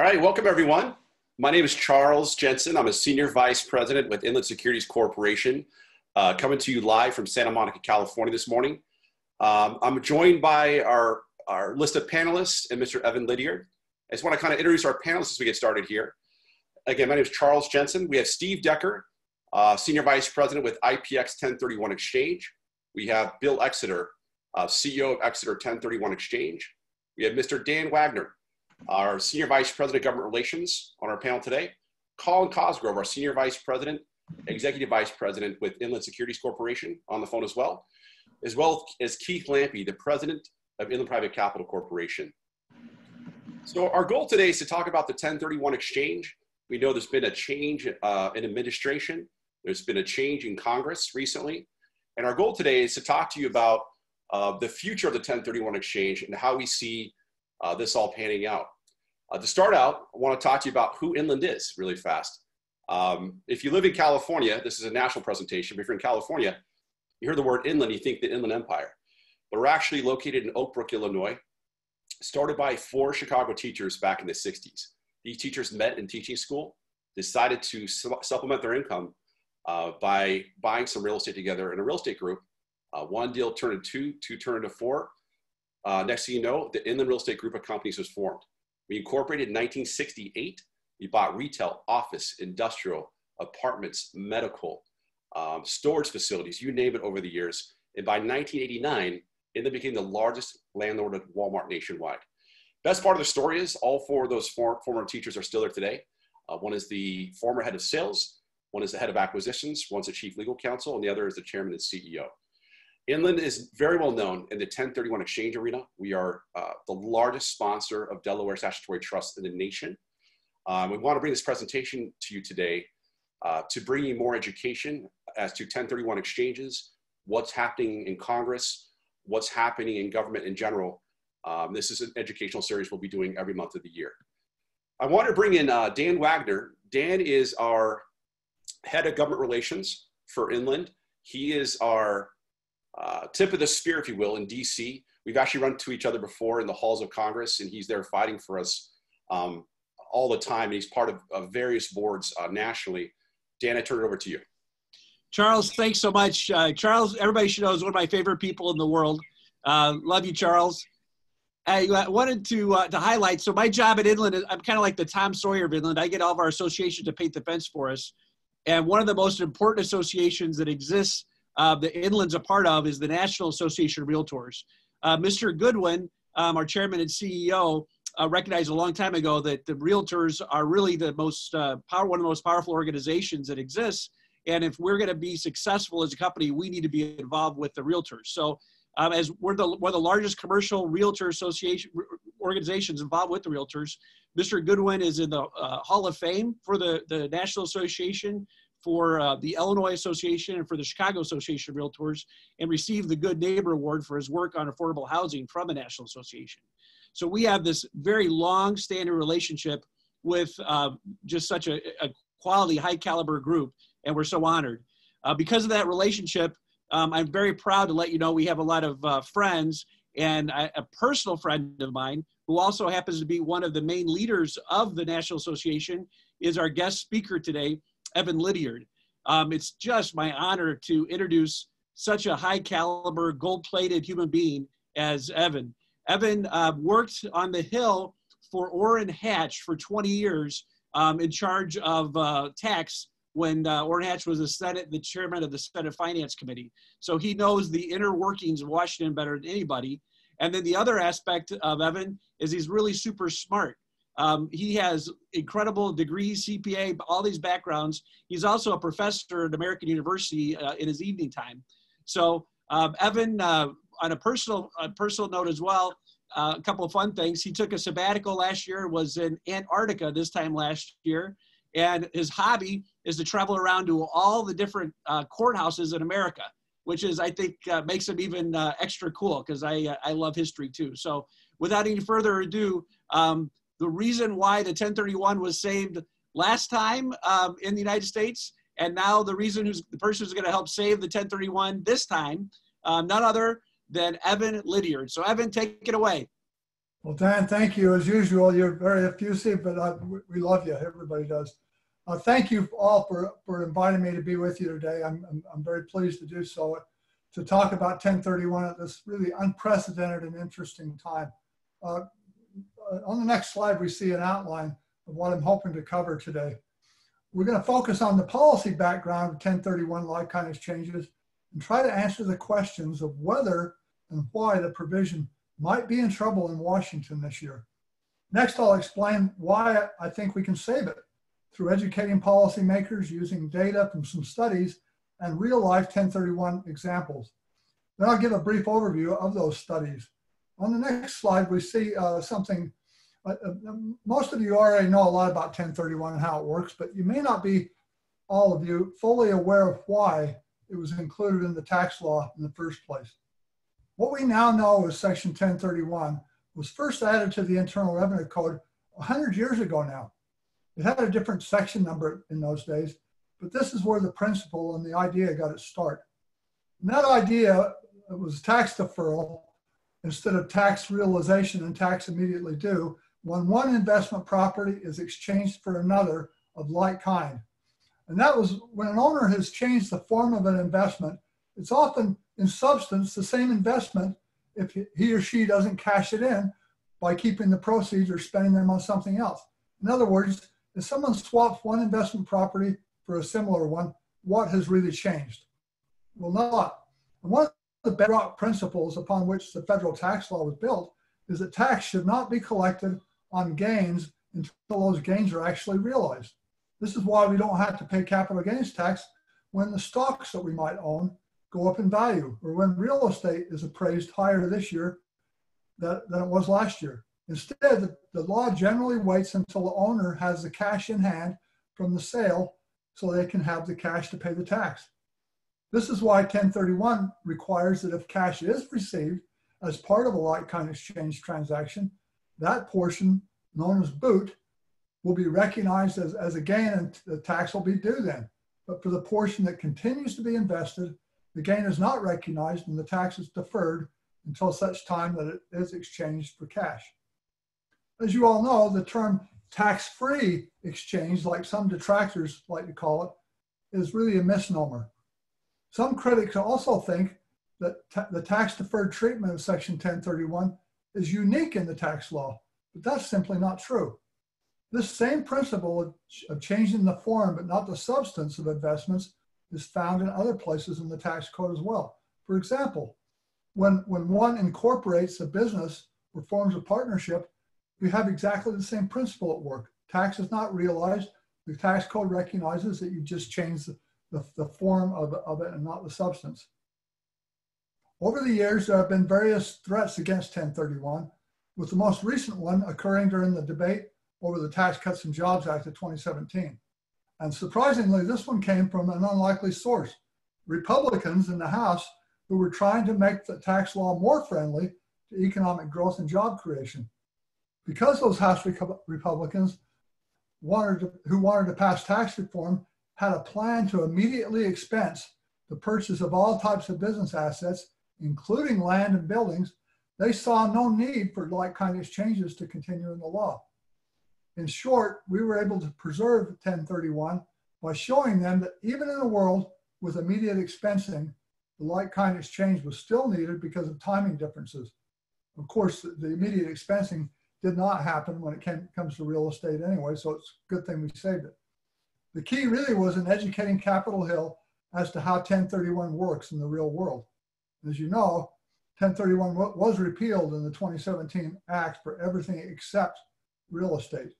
All right, welcome everyone. My name is Charles Jensen. I'm a senior vice president with Inland Securities Corporation, uh, coming to you live from Santa Monica, California this morning. Um, I'm joined by our, our list of panelists and Mr. Evan Liddiard. I just want to kind of introduce our panelists as we get started here. Again, my name is Charles Jensen. We have Steve Decker, uh, senior vice president with IPX 1031 Exchange. We have Bill Exeter, uh, CEO of Exeter 1031 Exchange. We have Mr. Dan Wagner, our Senior Vice President of Government Relations on our panel today. Colin Cosgrove, our Senior Vice President, Executive Vice President with Inland Securities Corporation on the phone as well, as well as Keith Lampi, the President of Inland Private Capital Corporation. So our goal today is to talk about the 1031 exchange. We know there's been a change uh, in administration. There's been a change in Congress recently. And our goal today is to talk to you about uh, the future of the 1031 exchange and how we see uh, this all panning out. Uh, to start out, I want to talk to you about who Inland is really fast. Um, if you live in California, this is a national presentation, but if you're in California, you hear the word inland, you think the Inland Empire. But we're actually located in Oak Brook, Illinois, started by four Chicago teachers back in the 60s. These teachers met in teaching school, decided to su supplement their income uh, by buying some real estate together in a real estate group. Uh, one deal turned into two, two turned into four, uh, next thing you know, the Inland Real Estate Group of Companies was formed. We incorporated in 1968. We bought retail, office, industrial, apartments, medical, um, storage facilities, you name it over the years. And by 1989, Inland became the largest landlord of Walmart nationwide. Best part of the story is all four of those four, former teachers are still there today. Uh, one is the former head of sales, one is the head of acquisitions, one's the chief legal counsel, and the other is the chairman and CEO. Inland is very well known in the 1031 exchange arena. We are uh, the largest sponsor of Delaware Statutory Trust in the nation. Um, we want to bring this presentation to you today uh, to bring you more education as to 1031 exchanges, what's happening in Congress, what's happening in government in general. Um, this is an educational series we'll be doing every month of the year. I want to bring in uh, Dan Wagner. Dan is our head of government relations for Inland. He is our uh, tip of the spear, if you will, in DC. We've actually run to each other before in the halls of Congress, and he's there fighting for us um, all the time. And he's part of, of various boards uh, nationally. Dan, I turn it over to you. Charles, thanks so much. Uh, Charles, everybody should know, is one of my favorite people in the world. Uh, love you, Charles. I uh, wanted to uh, to highlight. So my job at Inland, is, I'm kind of like the Tom Sawyer of Inland. I get all of our associations to paint the fence for us, and one of the most important associations that exists uh, the Inland's a part of is the National Association of Realtors. Uh, Mr. Goodwin, um, our chairman and CEO, uh, recognized a long time ago that the realtors are really the most uh, power, one of the most powerful organizations that exists. And if we're going to be successful as a company, we need to be involved with the realtors. So, um, as we're the one of the largest commercial realtor association organizations involved with the realtors, Mr. Goodwin is in the uh, Hall of Fame for the the National Association for uh, the Illinois Association and for the Chicago Association of Realtors and received the Good Neighbor Award for his work on affordable housing from the National Association. So we have this very long standing relationship with uh, just such a, a, quality, high caliber group, and we're so honored. Uh, because of that relationship, um, I'm very proud to let you know we have a lot of uh, friends and a, a personal friend of mine who also happens to be one of the main leaders of the National Association is our guest speaker today, Evan Liddiard. Um, it's just my honor to introduce such a high caliber, gold plated human being as Evan. Evan uh, worked on the Hill for Orrin Hatch for 20 years um, in charge of uh, tax when uh, Orrin Hatch was the Senate, the chairman of the Senate Finance Committee. So he knows the inner workings of Washington better than anybody. And then the other aspect of Evan is he's really super smart. Um, he has incredible degrees, CPA, all these backgrounds. He's also a professor at American University uh, in his evening time. So um, Evan, uh, on a personal a personal note as well, uh, a couple of fun things. He took a sabbatical last year, was in Antarctica this time last year, and his hobby is to travel around to all the different uh, courthouses in America, which is I think uh, makes him even uh, extra cool because I I love history too. So without any further ado. Um, the reason why the 1031 was saved last time um, in the United States, and now the reason who's the person who's going to help save the 1031 this time, um, none other than Evan Liddiard. So Evan, take it away. Well, Dan, thank you. As usual, you're very effusive, but we love you. Everybody does. Uh, thank you all for, for inviting me to be with you today. I'm, I'm, I'm very pleased to do so, to talk about 1031 at this really unprecedented and interesting time. Uh, on the next slide, we see an outline of what I'm hoping to cover today. We're going to focus on the policy background of 1031 like kind exchanges and try to answer the questions of whether and why the provision might be in trouble in Washington this year. Next, I'll explain why I think we can save it through educating policymakers using data from some studies and real life 1031 examples. Then I'll give a brief overview of those studies. On the next slide, we see uh, something, Uh, most of you already know a lot about 1031 and how it works, but you may not be, all of you, fully aware of why it was included in the tax law in the first place. What we now know is Section 1031 was first added to the Internal Revenue Code 100 years ago now. It had a different section number in those days, but this is where the principle and the idea got its start. And that idea uh, was tax deferral instead of tax realization and tax immediately due when one investment property is exchanged for another of like kind. And that was when an owner has changed the form of an investment, it's often in substance the same investment if he or she doesn't cash it in by keeping the proceeds or spending them on something else. In other words, if someone swaps one investment property for a similar one, what has really changed? Well, not. And one of the bedrock principles upon which the federal tax law was built is that tax should not be collected on gains until those gains are actually realized. This is why we don't have to pay capital gains tax when the stocks that we might own go up in value or when real estate is appraised higher this year than, than it was last year. Instead, the, the law generally waits until the owner has the cash in hand from the sale so they can have the cash to pay the tax. This is why 1031 requires that if cash is received as part of a like kind exchange transaction, that portion known as boot will be recognized as, as a gain and the tax will be due then. But for the portion that continues to be invested, the gain is not recognized and the tax is deferred until such time that it is exchanged for cash. As you all know, the term tax-free exchange, like some detractors like to call it, is really a misnomer. Some critics also think that ta the tax-deferred treatment of Section 1031 is unique in the tax law, but that's simply not true. This same principle of, changing the form but not the substance of investments is found in other places in the tax code as well. For example, when, when one incorporates a business or forms a partnership, we have exactly the same principle at work. Tax is not realized. The tax code recognizes that you just change the, the, the form of, of it and not the substance. Over the years, there have been various threats against 1031, with the most recent one occurring during the debate over the Tax Cuts and Jobs Act of 2017. And surprisingly, this one came from an unlikely source Republicans in the House who were trying to make the tax law more friendly to economic growth and job creation because those House Republicans wanted to, who wanted to pass tax reform had a plan to immediately expense the purchase of all types of business assets, including land and buildings, they saw no need for like kind exchanges to continue in the law. In short, we were able to preserve 1031 by showing them that even in a world with immediate expensing, the like kind exchange was still needed because of timing differences. Of course, the immediate expensing did not happen when it came, comes to real estate anyway, so it's a good thing we saved it. The key really was in educating Capitol Hill as to how 1031 works in the real world. As you know, 1031 was repealed in the 2017 Act for everything except real estate.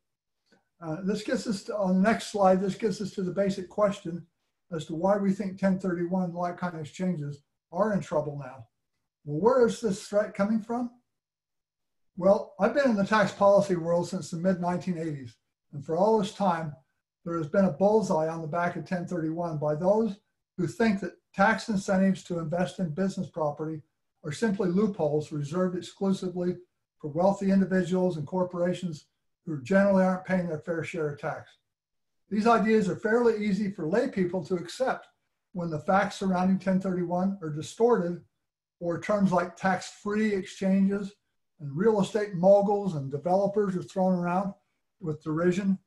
Uh, this gets us to, on the next slide, this gets us to the basic question as to why we think 1031 like kind exchanges are in trouble now. Well, where is this threat coming from? Well, I've been in the tax policy world since the mid 1980s. And for all this time, there has been a bullseye on the back of 1031 by those who think that tax incentives to invest in business property are simply loopholes reserved exclusively for wealthy individuals and corporations who generally aren't paying their fair share of tax. These ideas are fairly easy for lay people to accept when the facts surrounding 1031 are distorted or terms like tax-free exchanges and real estate moguls and developers are thrown around with derision.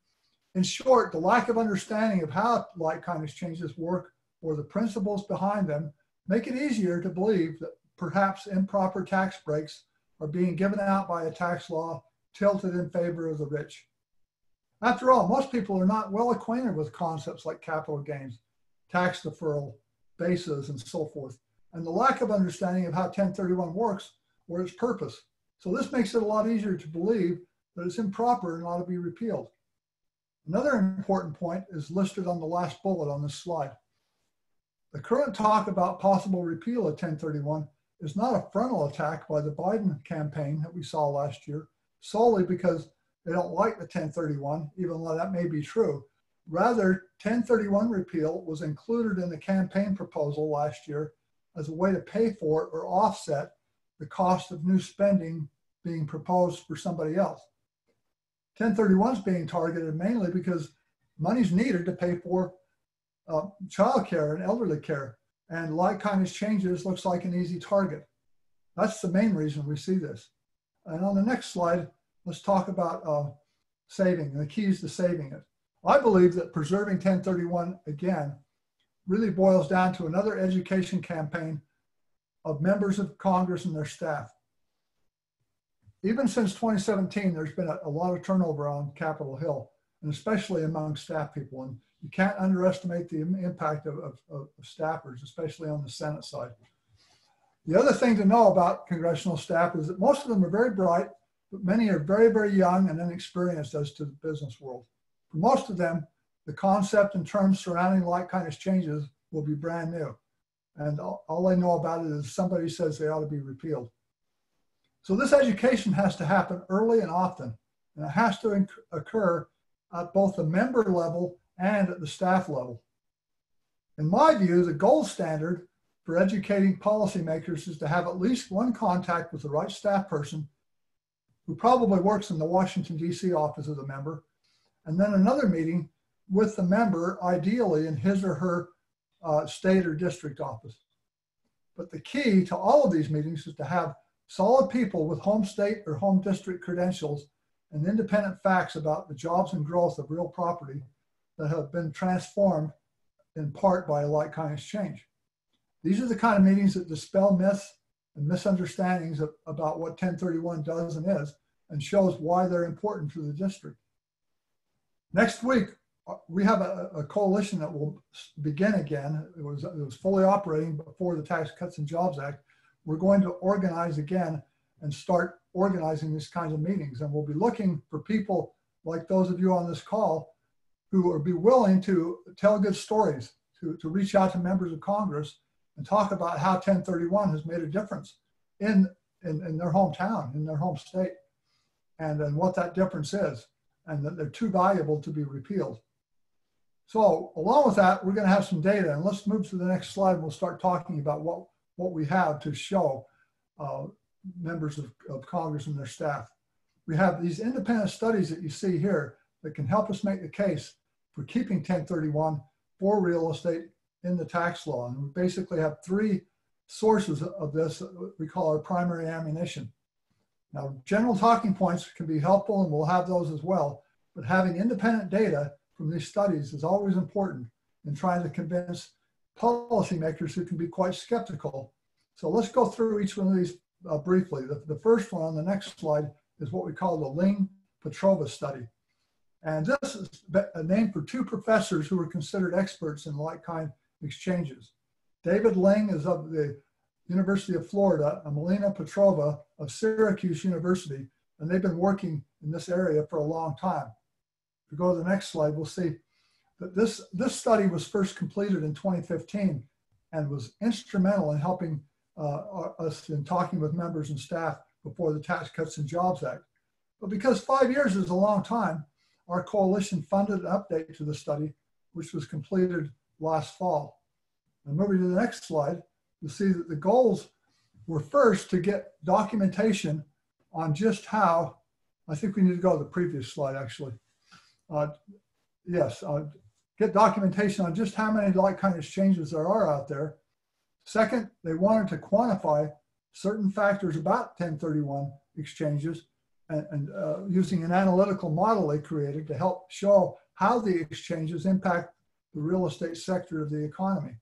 In short, the lack of understanding of how like kind exchanges work or the principles behind them make it easier to believe that perhaps improper tax breaks are being given out by a tax law tilted in favor of the rich. After all, most people are not well acquainted with concepts like capital gains, tax deferral, bases, and so forth, and the lack of understanding of how 1031 works or its purpose. So this makes it a lot easier to believe that it's improper and ought to be repealed. Another important point is listed on the last bullet on this slide. The current talk about possible repeal of 1031 is not a frontal attack by the Biden campaign that we saw last year, solely because they don't like the 1031, even though that may be true. Rather, 1031 repeal was included in the campaign proposal last year as a way to pay for it or offset the cost of new spending being proposed for somebody else. 1031 is being targeted mainly because money's needed to pay for uh, child care and elderly care. And like kind changes looks like an easy target. That's the main reason we see this. And on the next slide, let's talk about uh, saving and the keys to saving it. I believe that preserving 1031 again really boils down to another education campaign of members of Congress and their staff. Even since 2017, there's been a, a lot of turnover on Capitol Hill, and especially among staff people. And you can't underestimate the impact of, of, of staffers, especially on the Senate side. The other thing to know about congressional staff is that most of them are very bright, but many are very, very young and inexperienced as to the business world. For most of them, the concept and terms surrounding like kind of changes will be brand new. And all, all they know about it is somebody says they ought to be repealed. So this education has to happen early and often, and it has to occur at both the member level and at the staff level. In my view, the gold standard for educating policymakers is to have at least one contact with the right staff person who probably works in the Washington, D.C. office of the member, and then another meeting with the member, ideally in his or her uh, state or district office. But the key to all of these meetings is to have solid people with home state or home district credentials and independent facts about the jobs and growth of real property that have been transformed in part by a like kind of exchange. These are the kind of meetings that dispel myths and misunderstandings of, about what 1031 does and is and shows why they're important to the district. Next week, uh, we have a, a, coalition that will begin again. It was, it was fully operating before the Tax Cuts and Jobs Act. We're going to organize again and start organizing these kinds of meetings. And we'll be looking for people like those of you on this call who will be willing to tell good stories, to, to reach out to members of Congress and talk about how 1031 has made a difference in, in, in their hometown, in their home state, and, and what that difference is, and that they're too valuable to be repealed. So along with that, we're going to have some data, and let's move to the next slide. And we'll start talking about what, what we have to show uh, members of, of Congress and their staff. We have these independent studies that you see here that can help us make the case for keeping 1031 for real estate in the tax law. And we basically have three sources of this we call our primary ammunition. Now, general talking points can be helpful, and we'll have those as well. But having independent data from these studies is always important in trying to convince policymakers who can be quite skeptical. So let's go through each one of these uh, briefly. The, the first one on the next slide is what we call the Ling Petrova study. And this is a name for two professors who were considered experts in like kind exchanges. David Ling is of the University of Florida, and Melina Petrova of Syracuse University, and they've been working in this area for a long time. If we go to the next slide, we'll see that this, this study was first completed in 2015 and was instrumental in helping uh, us in talking with members and staff before the Tax Cuts and Jobs Act. But because five years is a long time, our coalition funded an update to the study, which was completed last fall. And moving to the next slide, you'll see that the goals were first to get documentation on just how, I think we need to go to the previous slide actually. Uh, yes, uh, get documentation on just how many like kind of exchanges there are out there Second, they wanted to quantify certain factors about 1031 exchanges and, and uh, using an analytical model they created to help show how the exchanges impact the real estate sector of the economy.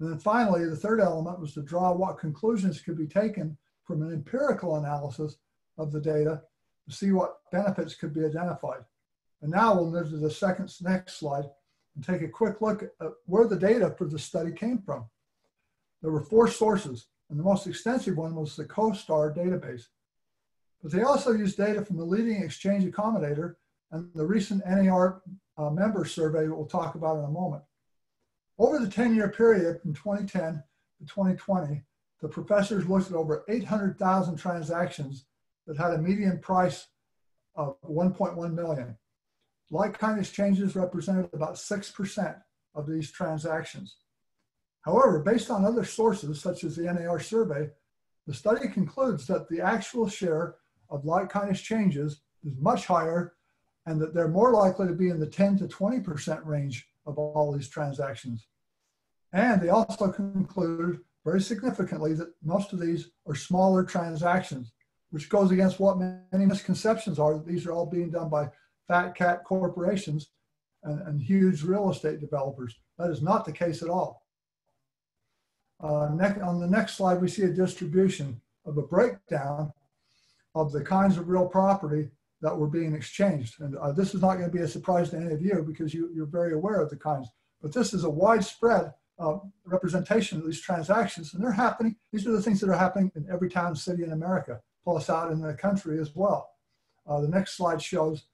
And then finally, the third element was to draw what conclusions could be taken from an empirical analysis of the data to see what benefits could be identified. And now we'll move to the second next slide and take a quick look at where the data for the study came from. There were four sources, and the most extensive one was the CoStar database. But they also used data from the leading exchange accommodator and the recent NAR uh, member survey that we'll talk about in a moment. Over the 10-year period from 2010 to 2020, the professors looked at over 800,000 transactions that had a median price of 1.1 million. Like-kind exchanges represented about 6% of these transactions. However, based on other sources, such as the NAR survey, the study concludes that the actual share of like-kind exchanges is much higher and that they're more likely to be in the 10 to 20% range of all these transactions. And they also conclude very significantly that most of these are smaller transactions, which goes against what many misconceptions are that these are all being done by fat cat corporations and, and huge real estate developers. That is not the case at all. Uh, next, on the next slide, we see a distribution of a breakdown of the kinds of real property that were being exchanged. And uh, this is not going to be a surprise to any of you because you, you're very aware of the kinds. But this is a widespread uh, representation of these transactions, and they're happening. These are the things that are happening in every town city in America, plus out in the country as well. Uh, the next slide shows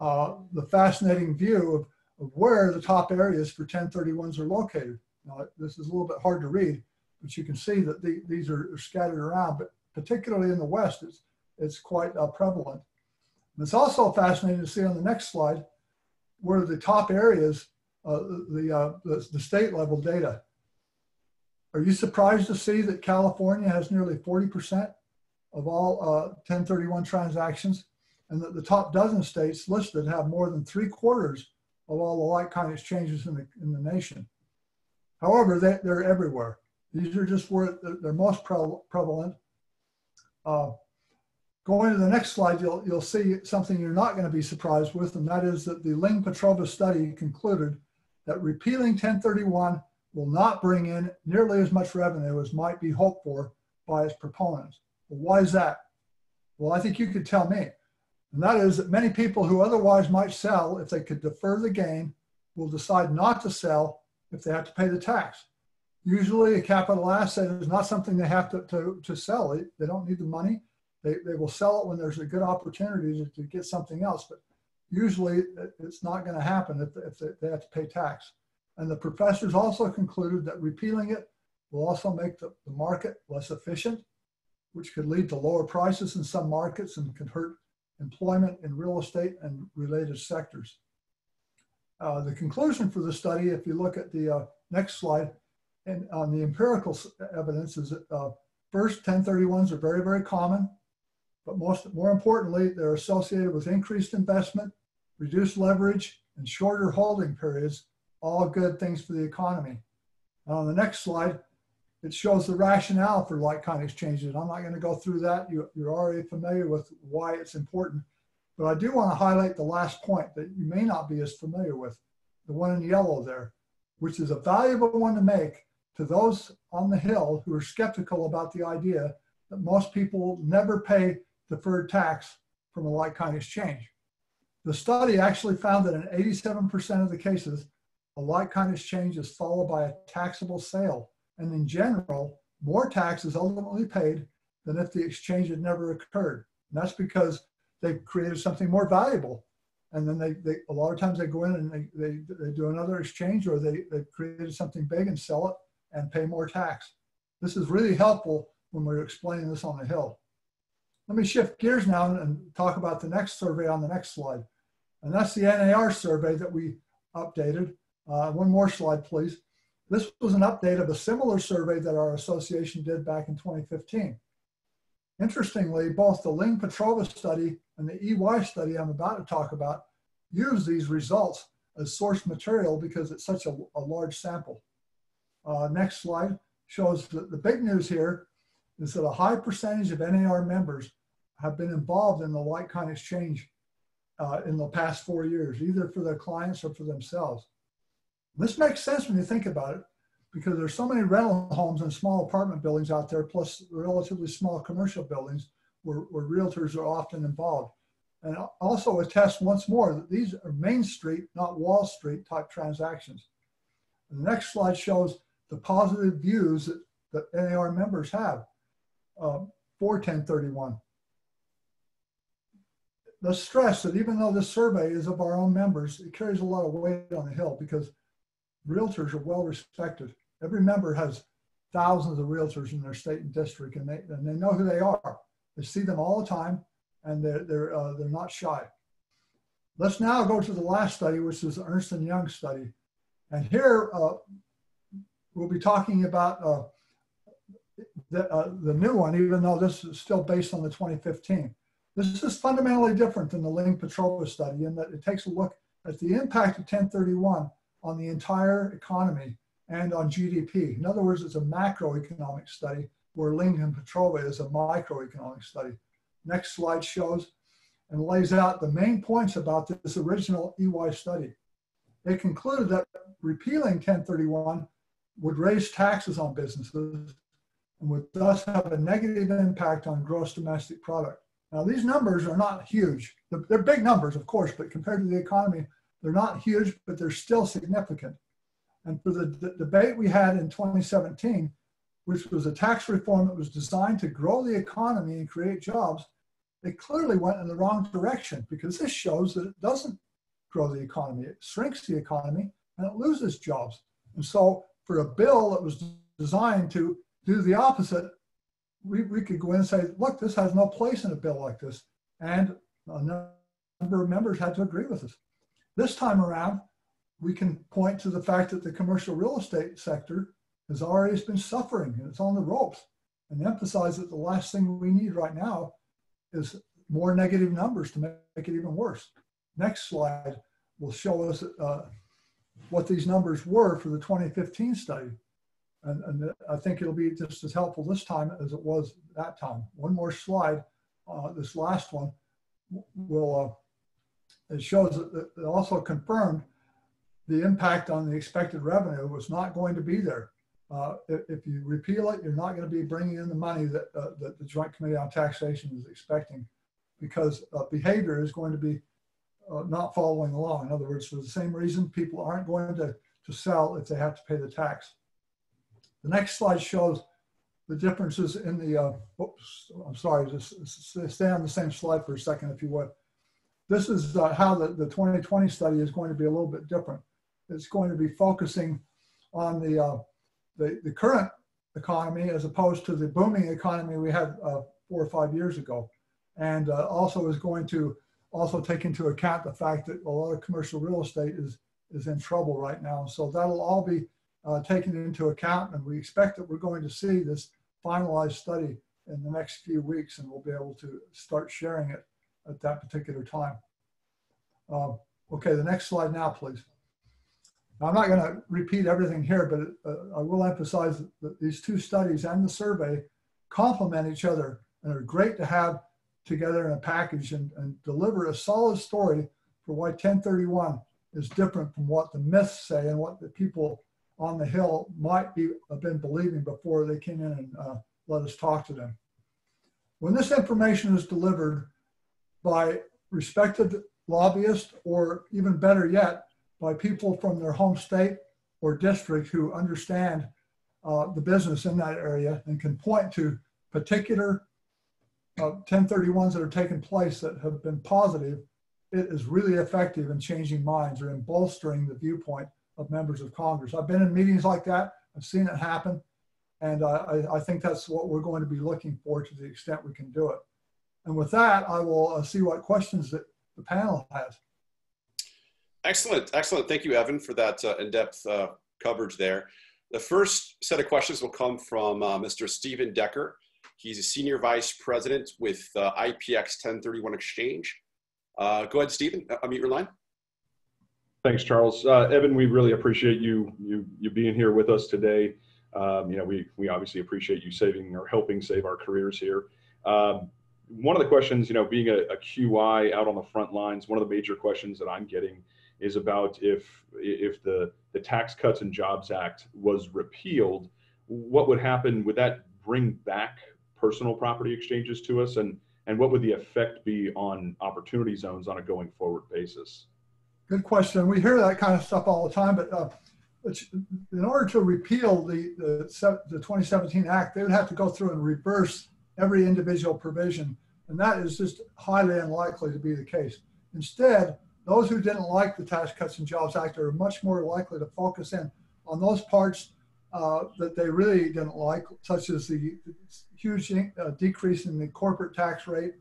uh, the fascinating view of, of where the top areas for 1031s are located. Now, this is a little bit hard to read, but you can see that the, these are, are, scattered around, but particularly in the West, it's, it's quite uh, prevalent. And it's also fascinating to see on the next slide where the top areas, uh, the, uh, the, the state level data. Are you surprised to see that California has nearly 40% of all 1031 uh, transactions and that the top dozen states listed have more than three quarters of all the like kind exchanges in the, in the nation. However, they, they're everywhere. These are just where they're most prevalent. Uh, Going to the next slide, you'll, you'll see something you're not going to be surprised with, and that is that the Ling Petrova study concluded that repealing 1031 will not bring in nearly as much revenue as might be hoped for by its proponents. Well, why is that? Well, I think you could tell me. And that is that many people who otherwise might sell if they could defer the gain will decide not to sell if they have to pay the tax. Usually, a capital asset is not something they have to, to, to sell. They, they don't need the money. They, they will sell it when there's a good opportunity to, to get something else, but usually it's not going to happen if, if they have to pay tax. And the professors also concluded that repealing it will also make the, the market less efficient, which could lead to lower prices in some markets and could hurt employment in real estate and related sectors. Uh, the conclusion for the study, if you look at the uh, next slide, and on the empirical evidence is that uh, first 1031s are very, very common. But most, more importantly, they're associated with increased investment, reduced leverage, and shorter holding periods, all good things for the economy. On the next slide, it shows the rationale for like-kind exchanges. I'm not going to go through that. You, you're already familiar with why it's important. But I do want to highlight the last point that you may not be as familiar with, the one in yellow there, which is a valuable one to make to those on the Hill who are skeptical about the idea that most people never pay deferred tax from a like-kind exchange. The study actually found that in 87% of the cases, a like-kind exchange is followed by a taxable sale. And in general, more tax is ultimately paid than if the exchange had never occurred. And that's because they've created something more valuable. And then they, they a lot of times they go in and they, they, they do another exchange or they, they created something big and sell it and pay more tax. This is really helpful when we're explaining this on the Hill. Let me shift gears now and talk about the next survey on the next slide. And that's the NAR survey that we updated. Uh, one more slide, please. This was an update of a similar survey that our association did back in 2015. Interestingly, both the Ling Petrova study and the EY study I'm about to talk about use these results as source material because it's such a, a large sample. Uh, next slide shows that the big news here is that a high percentage of NAR members have been involved in the like kind exchange uh, in the past four years, either for their clients or for themselves. This makes sense when you think about it because there's so many rental homes and small apartment buildings out there, plus relatively small commercial buildings where, where realtors are often involved. And also attest once more that these are Main Street, not Wall Street type transactions. And the next slide shows the positive views that, that NAR members have uh, for 1031. Let's stress that even though this survey is of our own members, it carries a lot of weight on the Hill because realtors are well respected. Every member has thousands of realtors in their state and district, and they, and they know who they are. They see them all the time, and they're, they're, uh, they're not shy. Let's now go to the last study, which is the Ernst & Young study. And here uh, we'll be talking about uh, the, uh, the new one, even though this is still based on the 2015. This is fundamentally different than the Ling Petrova study in that it takes a look at the impact of 1031 on the entire economy and on GDP. In other words, it's a macroeconomic study where Ling and Petrova is a microeconomic study. Next slide shows and lays out the main points about this original EY study. It concluded that repealing 1031 would raise taxes on businesses and would thus have a negative impact on gross domestic product. Now, these numbers are not huge. They're, they're big numbers, of course, but compared to the economy, they're not huge, but they're still significant. And for the debate we had in 2017, which was a tax reform that was designed to grow the economy and create jobs, they clearly went in the wrong direction because this shows that it doesn't grow the economy, it shrinks the economy and it loses jobs. And so, for a bill that was designed to do the opposite, we, we could go in and say, look, this has no place in a bill like this. And a number of members had to agree with us. This time around, we can point to the fact that the commercial real estate sector has already been suffering and it's on the ropes and emphasize that the last thing we need right now is more negative numbers to make it even worse. Next slide will show us uh, what these numbers were for the 2015 study. And, and, I think it'll be just as helpful this time as it was that time. One more slide, uh, this last one will, uh, it shows that it also confirmed the impact on the expected revenue was not going to be there. Uh, if, if, you repeal it, you're not going to be bringing in the money that, uh, that the Joint Committee on Taxation is expecting because uh, behavior is going to be uh, not following along. In other words, for the same reason, people aren't going to, to sell if they have to pay the tax. The next slide shows the differences in the, uh, oops, I'm sorry, just stay on the same slide for a second if you would. This is uh, how the, the 2020 study is going to be a little bit different. It's going to be focusing on the, uh, the, the current economy as opposed to the booming economy we had uh, four or five years ago. And uh, also is going to also take into account the fact that a lot of commercial real estate is, is in trouble right now. So that'll all be uh, taken into account. And we expect that we're going to see this finalized study in the next few weeks and we'll be able to start sharing it at that particular time. Um, okay, the next slide now, please. Now, I'm not going to repeat everything here, but uh, I will emphasize that these two studies and the survey complement each other and are great to have together in a package and, and deliver a solid story for why 1031 is different from what the myths say and what the people on the Hill might be have been believing before they came in and uh, let us talk to them. When this information is delivered by respected lobbyists, or even better yet, by people from their home state or district who understand uh, the business in that area and can point to particular uh, 1031s that are taking place that have been positive, it is really effective in changing minds or in bolstering the viewpoint of members of Congress. I've been in meetings like that. I've seen it happen. And I, I think that's what we're going to be looking for to the extent we can do it. And with that, I will uh, see what questions that the panel has. Excellent, excellent. Thank you, Evan, for that uh, in-depth uh, coverage there. The first set of questions will come from uh, Mr. Stephen Decker. He's a senior vice president with uh, IPX 1031 Exchange. Go ahead, Stephen. Unmute your line. Thanks, Charles. Uh, Evan, we really appreciate you you you being here with us today. Um, you know, we we obviously appreciate you saving or helping save our careers here. Um, one of the questions, you know, being a, a, QI out on the front lines, one of the major questions that I'm getting is about if if the the Tax Cuts and Jobs Act was repealed, what would happen? Would that bring back personal property exchanges to us, and and what would the effect be on opportunity zones on a going forward basis? Good question. We hear that kind of stuff all the time, but uh, in order to repeal the, the, the 2017 Act, they would have to go through and reverse every individual provision, and that is just highly unlikely to be the case. Instead, those who didn't like the Tax Cuts and Jobs Act are much more likely to focus in on those parts uh, that they really didn't like, such as the huge uh, decrease in the corporate tax rate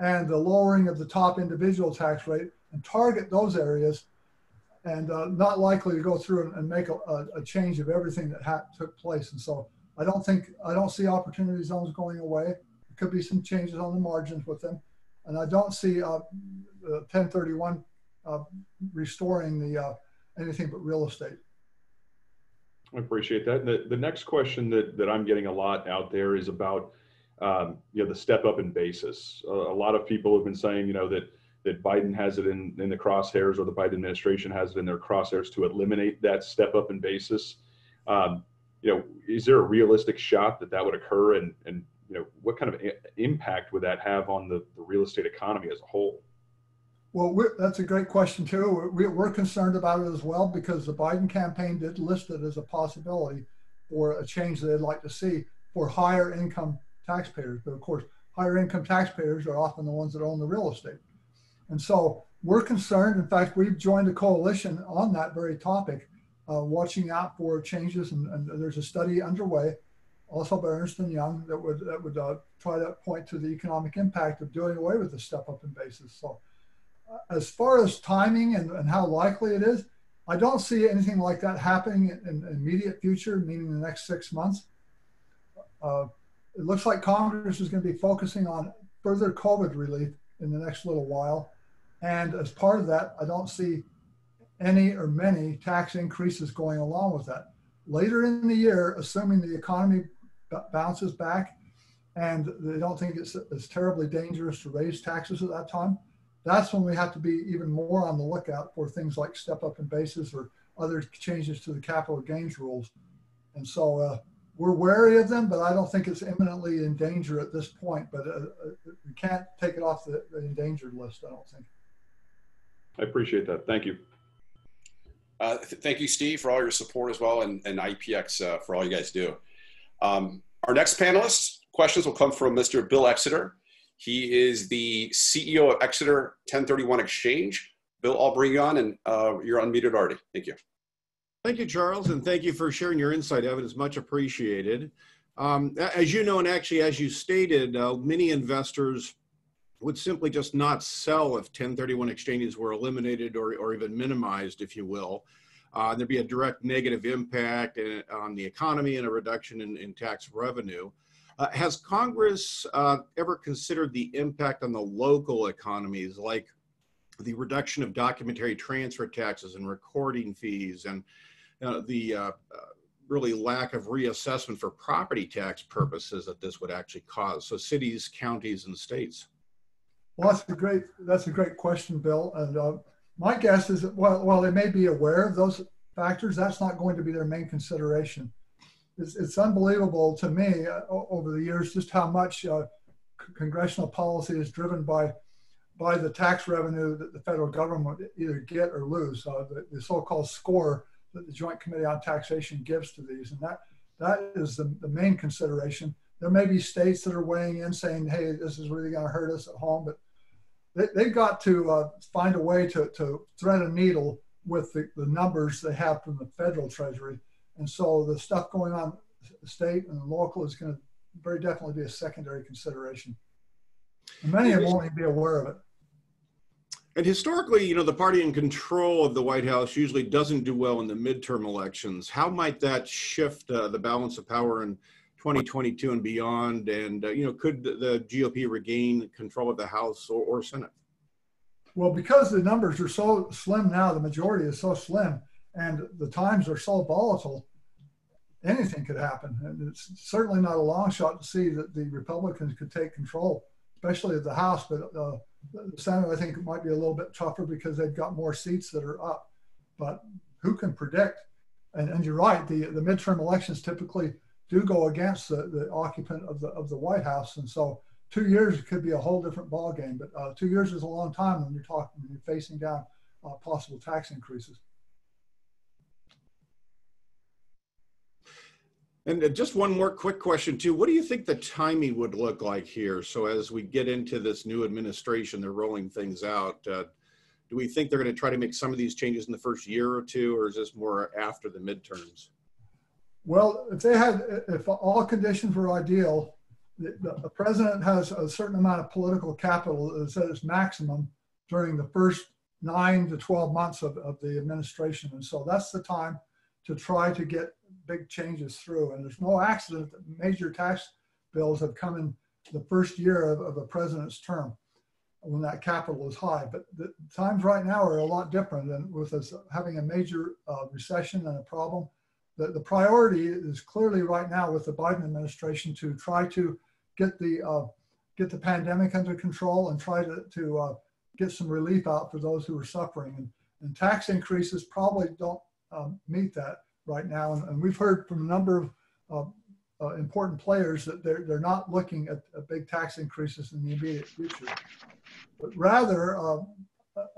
and the lowering of the top individual tax rate, and target those areas and uh, not likely to go through and, make a, a, change of everything that ha- took place. And so I don't think, I don't see opportunity zones going away. There could be some changes on the margins with them. And I don't see uh, 1031 uh, restoring the uh, anything but real estate. I appreciate that. The, the next question that, that I'm getting a lot out there is about, um, you know, the step up in basis. A lot of people have been saying, you know, that, that Biden has it in, in the crosshairs or the Biden administration has it in their crosshairs to eliminate that step up in basis. Um, you know, is there a realistic shot that that would occur and, and you know, what kind of impact would that have on the, the real estate economy as a whole? Well, that's a great question too. We're concerned about it as well because the Biden campaign did list it as a possibility for a change that they'd like to see for higher income taxpayers. But of course, higher income taxpayers are often the ones that own the real estate. And so we're concerned. In fact, we've joined a coalition on that very topic, uh, watching out for changes. And, and, there's a study underway, also by Ernst and Young, that would that would uh, try to point to the economic impact of doing away with the step up in basis. So as far as timing and, and how likely it is, I don't see anything like that happening in the immediate future, meaning the next six months. Uh, it looks like Congress is going to be focusing on further COVID relief in the next little while. And as part of that, I don't see any or many tax increases going along with that. Later in the year, assuming the economy bounces back and they don't think it's, it's terribly dangerous to raise taxes at that time, that's when we have to be even more on the lookout for things like step up in basis or other changes to the capital gains rules. And so uh, we're wary of them, but I don't think it's imminently in danger at this point. But uh, uh we can't take it off the, the, endangered list, I don't think. I appreciate that. Thank you. Uh, th thank you, Steve, for all your support as well, and, and IPX uh, for all you guys do. Um, our next panelist questions will come from Mr. Bill Exeter. He is the CEO of Exeter 1031 Exchange. Bill, I'll bring you on, and uh, you're unmuted already. Thank you. Thank you, Charles, and thank you for sharing your insight, Evan. It's much appreciated. Um, as you know, and actually as you stated, uh, many investors would simply just not sell if 1031 exchanges were eliminated or, or even minimized, if you will. Uh, there'd be a direct negative impact in, on the economy and a reduction in, in tax revenue. Uh, has Congress uh, ever considered the impact on the local economies, like the reduction of documentary transfer taxes and recording fees, and uh, the uh, uh, really lack of reassessment for property tax purposes that this would actually cause? So, cities, counties, and states. Well, that's a great that's a great question, Bill. And uh, my guess is that while, while they may be aware of those factors, that's not going to be their main consideration it's, it's unbelievable to me uh, over the years just how much uh, congressional policy is driven by by the tax revenue that the federal government either get or lose. Uh, the, the, so-called score that the Joint Committee on Taxation gives to these, and that that is the, the main consideration. There may be states that are weighing in saying, "Hey, this is really going to hurt us at home," but they, have got to uh, find a way to, to thread a needle with the, the numbers they have from the federal treasury and so the stuff going on state and local is going to very definitely be a secondary consideration. And many of them won't even be aware of it. And historically, you know, the party in control of the White House usually doesn't do well in the midterm elections. How might that shift uh, the balance of power in 2022 and beyond? And, uh, you know, could the GOP regain control of the House or, or Senate? Well, because the numbers are so slim now, the majority is so slim, and the times are so volatile, anything could happen. And it's certainly not a long shot to see that the Republicans could take control, especially of the House, but uh, the Senate, I think it might be a little bit tougher because they've got more seats that are up. But who can predict? And, and you're right, the, the midterm elections typically do go against the, the occupant of the, of the White House. And so two years could be a whole different ballgame. But uh, two years is a long time when you're talking, when you're facing down uh, possible tax increases. And uh, just one more quick question too. What do you think the timing would look like here? So as we get into this new administration, they're rolling things out. Uh, do we think they're going to try to make some of these changes in the first year or two, or is this more after the midterms? Well, if they had, if all conditions were ideal, the, the president has a certain amount of political capital that is at its maximum during the first nine to 12 months of, of the administration. And so that's the time to try to get big changes through. And there's no accident that major tax bills have come in the first year of, of a president's term when that capital is high. But the times right now are a lot different. And with us having a major uh, recession and a problem, the, the priority is clearly right now with the Biden administration to try to get the uh, get the pandemic under control and try to, to uh, get some relief out for those who are suffering. And, and tax increases probably don't um, meet that right now. And, and, we've heard from a number of uh, uh, important players that they're, they're not looking at, big tax increases in the immediate future. But rather, uh,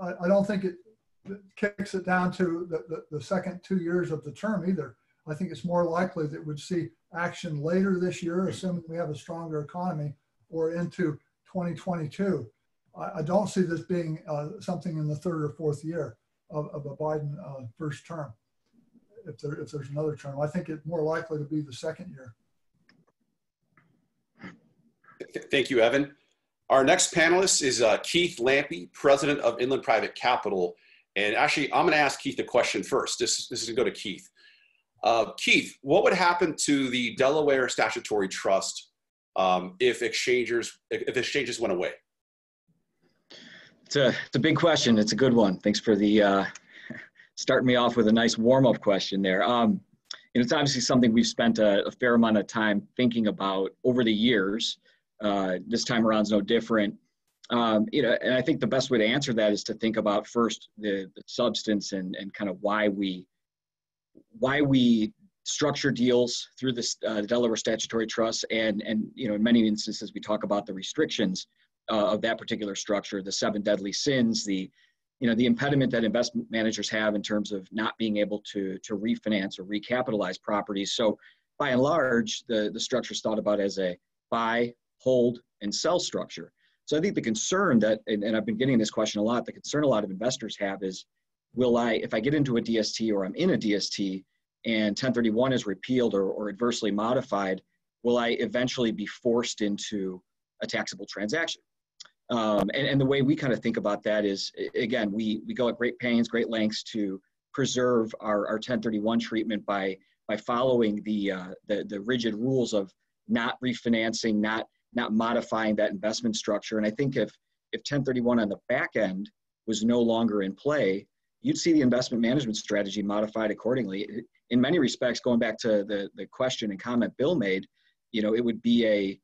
I, I, don't think it, it, kicks it down to the, the, the, second two years of the term either. I think it's more likely that we'd see action later this year, assuming we have a stronger economy, or into 2022. I, I don't see this being uh, something in the third or fourth year of, of a Biden uh, first term if, there, if there's another term. I think it's more likely to be the second year. Thank you, Evan. Our next panelist is uh, Keith Lampi, president of Inland Private Capital. And actually, I'm going to ask Keith a question first. This, this is going to go to Keith. Uh, Keith, what would happen to the Delaware Statutory Trust um, if exchangers if exchanges went away? It's a it's a big question. It's a good one. Thanks for the uh, start me off with a nice warm up question there. Um, and it's obviously something we've spent a, a, fair amount of time thinking about over the years. Uh, this time around is no different. Um, you know, and I think the best way to answer that is to think about first the, the substance and, and kind of why we why we structure deals through this uh, Delaware Statutory Trust, and and you know, in many instances we talk about the restrictions uh, of that particular structure, the seven deadly sins, the you know the impediment that investment managers have in terms of not being able to to refinance or recapitalize properties. So by and large the the structure is thought about as a buy hold and sell structure. So i think the concern that and, and i've been getting this question a lot the concern a lot of investors have is will i if i get into a dst or i'm in a dst and 1031 is repealed or, or adversely modified will i eventually be forced into a taxable transaction um, and, and the way we kind of think about that is, again, we, we go at great pains, great lengths to preserve our, our 1031 treatment by, by following the, uh, the, the rigid rules of not refinancing, not, not modifying that investment structure. And I think if, if 1031 on the back end was no longer in play, you'd see the investment management strategy modified accordingly. In many respects, going back to the, the question and comment Bill made, you know, it would be a,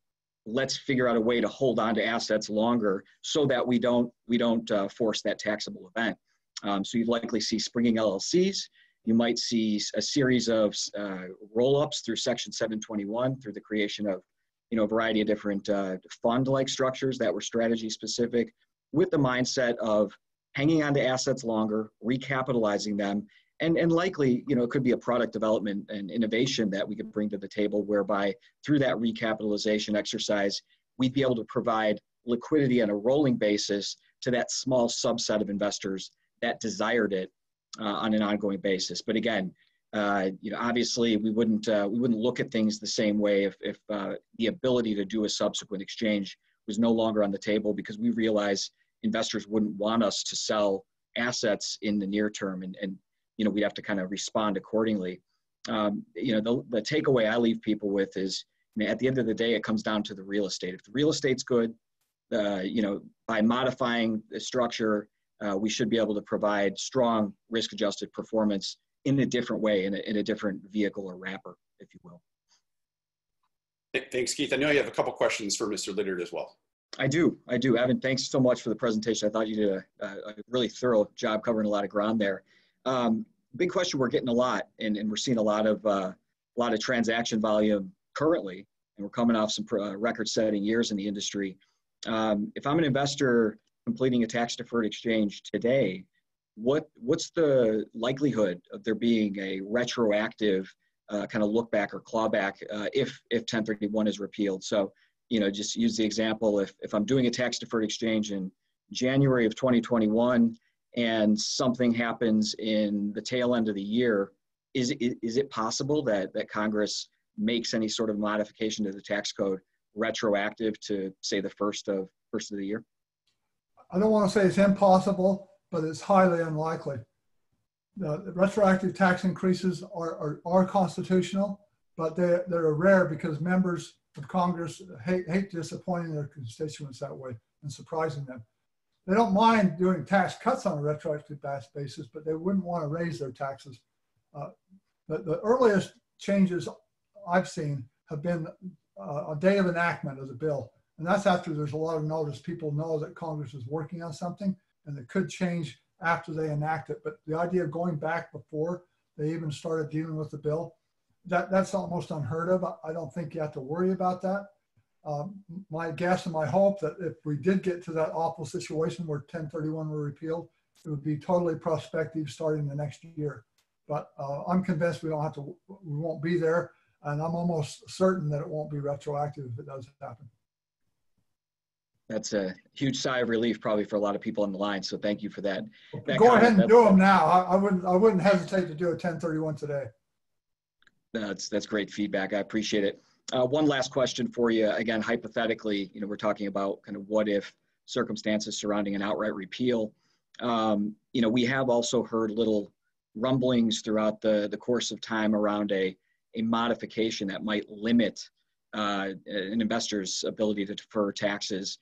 let's figure out a way to hold on to assets longer so that we don't we don't uh, force that taxable event. Um, so you'd likely see springing LLCs. You might see a series of uh, roll-ups through Section 721 through the creation of you know a variety of different uh, fund-like structures that were strategy specific with the mindset of hanging on to assets longer, recapitalizing them, and and likely you know it could be a product development and innovation that we could bring to the table whereby through that recapitalization exercise we'd be able to provide liquidity on a rolling basis to that small subset of investors that desired it uh, on an ongoing basis. But again uh, you know obviously we wouldn't uh, we wouldn't look at things the same way if, if uh, the ability to do a subsequent exchange was no longer on the table because we realize investors wouldn't want us to sell assets in the near term and, and you know we'd have to kind of respond accordingly. Um, you know the, the takeaway i leave people with is at the end of the day it comes down to the real estate. If the real estate's good uh, you know by modifying the structure uh, we should be able to provide strong risk adjusted performance in a different way in a, in a different vehicle or wrapper if you will. Thanks keith. I know you have a couple questions for mr Liddiard as well I do. I do. Evan, thanks so much for the presentation. I thought you did a, a really thorough job covering a lot of ground there. Um, big question we're getting a lot, and, and we're seeing a lot of uh, a lot of transaction volume currently, and we're coming off some uh, record-setting years in the industry. Um, if I'm an investor completing a tax-deferred exchange today, what what's the likelihood of there being a retroactive uh, kind of look back or clawback uh, if if 1031 is repealed? So you know, just use the example if, if I'm doing a tax deferred exchange in January of 2021 and something happens in the tail end of the year, is, is, it possible that, that Congress makes any sort of modification to the tax code retroactive to say the first of first of the year? I don't want to say it's impossible, but it's highly unlikely. The retroactive tax increases are, are, are constitutional, but they, they're rare because members of Congress hate, hate disappointing their constituents that way and surprising them. They don't mind doing tax cuts on a retroactive basis, but they wouldn't want to raise their taxes. Uh, the, the earliest changes I've seen have been uh, a day of enactment of the bill. And that's after there's a lot of notice. People know that Congress is working on something and it could change after they enact it. But the idea of going back before they even started dealing with the bill that that's almost unheard of. I don't think you have to worry about that. Um, my guess and my hope that if we did get to that awful situation where 1031 were repealed, it would be totally prospective starting the next year. But uh, I'm convinced we don't have to, we won't be there. And I'm almost certain that it won't be retroactive if it does happen. That's a huge sigh of relief probably for a lot of people on the line. So thank you for that. that Go ahead and do them now. I, I, wouldn't, I wouldn't hesitate to do a 1031 today. That's that's great feedback. I appreciate it. Uh, one last question for you. Again, hypothetically, you know, we're talking about kind of what if circumstances surrounding an outright repeal. Um, you know, we have also heard little rumblings throughout the the course of time around a a modification that might limit uh, an investor's ability to defer taxes.